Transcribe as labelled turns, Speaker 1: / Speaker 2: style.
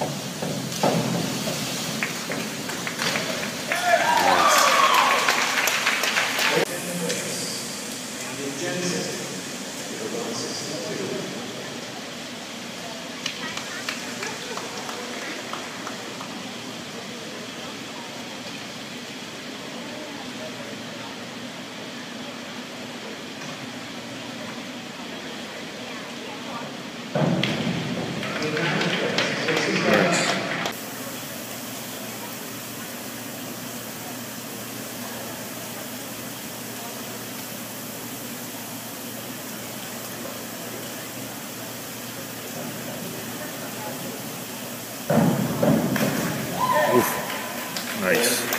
Speaker 1: Thank you. Oof. Nice.